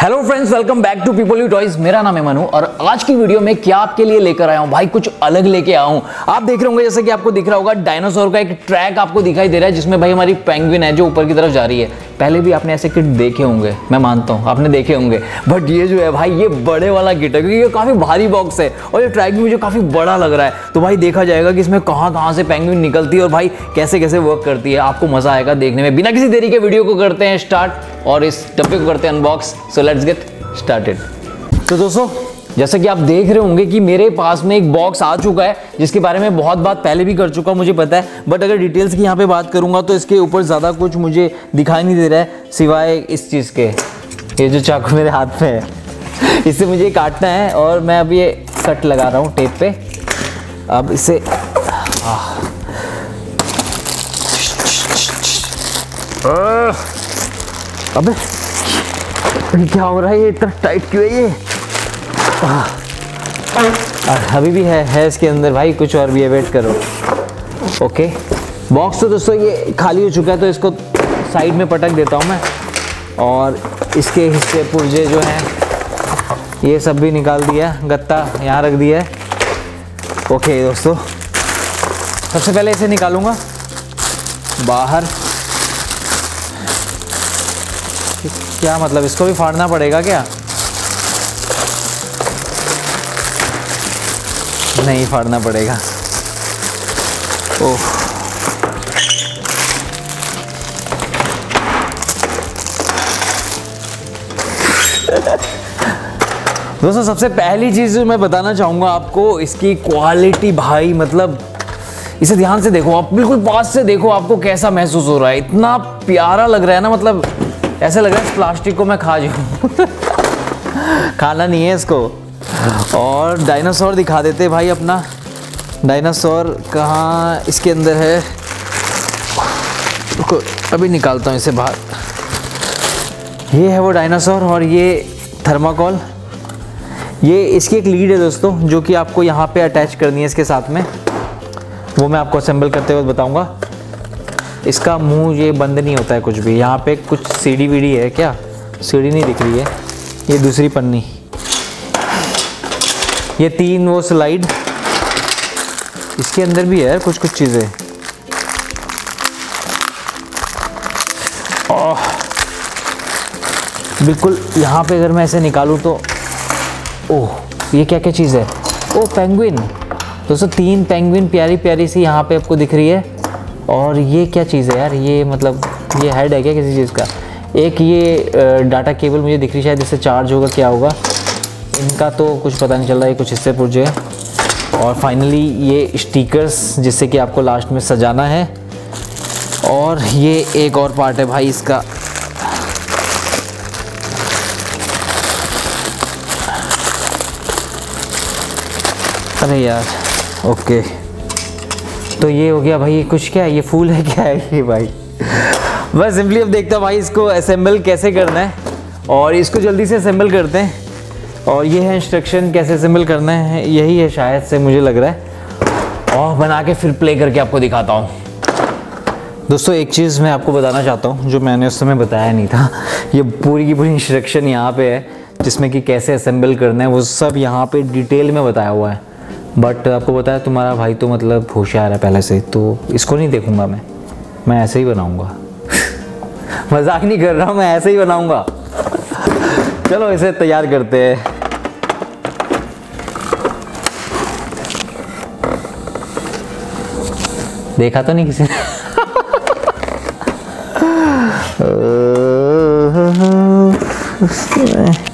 Hello friends welcome back to people you toys मेरा नाम है मनु और आज की वीडियो में क्या आपके लिए लेकर आया हूँ? भाई, कुछ अलग लेके आया हूँ। आप देख रहे होंगे जैसे कि आपको दिख रहा होगा डायनासोर का एक ट्रैक आपको दिखाई दे रहा है, जिसमें भाई हमारी पेंगुइन है जो ऊपर की तरफ़ जा रही है। पहले भी आपने ऐसे किट देखे होंगे, मैं मानता हूँ, आपने देखे होंगे। बट ये जो है भाई, ये बड़े वाला किट है, क्योंकि ये काफ़ी भारी बॉक्स है और ये ट्रैक भी मुझे काफ़ी बड़ा लग रहा है। तो भाई, देखा जाएगा कि इसमें कहाँ कहाँ से पेंगुइन निकलती है और भाई कैसे कैसे वर्क करती है। आपको मज़ा आएगा देखने में। बिना किसी देरी के वीडियो को करते हैं स्टार्ट और इस डब्बे को करते हैं unbox so let's get started तो दोस्तों, जैसे कि आप देख रहे होंगे कि मेरे पास में एक बॉक्स आ चुका है, जिसके बारे में बहुत बात पहले भी कर चुका मुझे पता है। बट अगर डिटेल्स की यहाँ पे बात करूँगा तो इसके ऊपर ज़्यादा कुछ मुझे दिखाई नहीं दे रहा है, सिवाय इस चीज़ के। ये जो चाकू मेरे हाथ में है, इससे मुझे काटना है, और मैं अब ये कट लगा रहा हूँ टेप पे। अब इसे अबे। ये क्या हो रहा है? ये इतना टाइट क्यों है ये? आह, अभी भी है है इसके अंदर भाई कुछ और भी है वेट करो। ओके बॉक्स तो दोस्तों ये खाली हो चुका है तो इसको साइड में पटक देता हूँ मैं। और इसके हिस्से पुर्जे जो हैं ये सब भी निकाल दिया गत्ता यहाँ रख दिया है। ओके दोस्तों। सबसे पहले इसे निकालूँगा। बाहर। क्या मतलब इसको भी फाड़ना पड़ेगा क्या? नहीं फाड़ना पड़ेगा। ओह। दोस्तों, सबसे पहली चीज़ जो मैं बताना चाहूँगा आपको, इसकी क्वालिटी भाई मतलब इसे ध्यान से देखो आप, बिल्कुल पास से देखो आपको कैसा महसूस हो रहा है। इतना प्यारा लग रहा है ना मतलब ऐसा लग रहा है इस प्लास्टिक को मैं खा जाऊँ खाना नहीं है इसको। और डायनासोर दिखा देते भाई अपना। डायनासोर कहाँ इसके अंदर है? अभी निकालता हूँ इसे बाहर। ये है वो डायनासोर और ये थर्माकोल। ये इसकी एक लीड है दोस्तों, जो कि आपको यहाँ पे अटैच करनी है इसके साथ में। वो मैं आपको असेंबल करते हुए बताऊँगा। इसका मुँह ये बंद नहीं होता है कुछ भी। यहाँ पे कुछ सीढ़ी वीडी है क्या? सीढ़ी नहीं दिख रही है। ये दूसरी पन्नी। ये तीन वो स्लाइड। इसके अंदर भी है कुछ कुछ चीज़ें। बिल्कुल यहाँ पे अगर मैं ऐसे निकालूँ तो ओह, ये क्या क्या चीज़ है? ओह, पेंगुइन। दोस्तों, तीन पेंगुइन प्यारी प्यारी सी यहाँ पे आपको दिख रही है। और ये क्या चीज़ है यार? ये मतलब ये हेड है क्या किसी चीज़ का? एक ये डाटा केबल मुझे दिख रही शायद इससे चार्ज होगा, क्या होगा? इनका तो कुछ पता नहीं चल रहा है कुछ हिस्से पुर्जे और फाइनली ये स्टिकर्स जिससे कि आपको लास्ट में सजाना है। और ये एक और पार्ट है भाई इसका। अरे यार, ओके। तो ये हो गया भाई कुछ क्या है? ये फूल है क्या है ये भाई? बस सिंपली अब देखता हूँ भाई इसको असेंबल कैसे करना है। और इसको जल्दी से असेंबल करते हैं। और ये है इंस्ट्रक्शन कैसे असेंबल करना है, यही है शायद से मुझे लग रहा है। और बना के फिर प्ले करके आपको दिखाता हूँ। दोस्तों, एक चीज़ मैं आपको बताना चाहता हूँ, जो मैंने उस समय बताया नहीं था। ये पूरी की पूरी इंस्ट्रक्शन यहाँ पे है, जिसमें कि कैसे असेंबल करना है, वो सब यहाँ पे डिटेल में बताया हुआ है। बट आपको बताया तुम्हारा भाई तो मतलब होशियार है पहले से तो इसको नहीं देखूँगा मैं। मैं ऐसे ही बनाऊँगा। मज़ाक नहीं कर रहा हूँ, मैं ऐसे ही बनाऊँगा। चलो, इसे तैयार करते हैं। देखा तो नहीं किसी ने?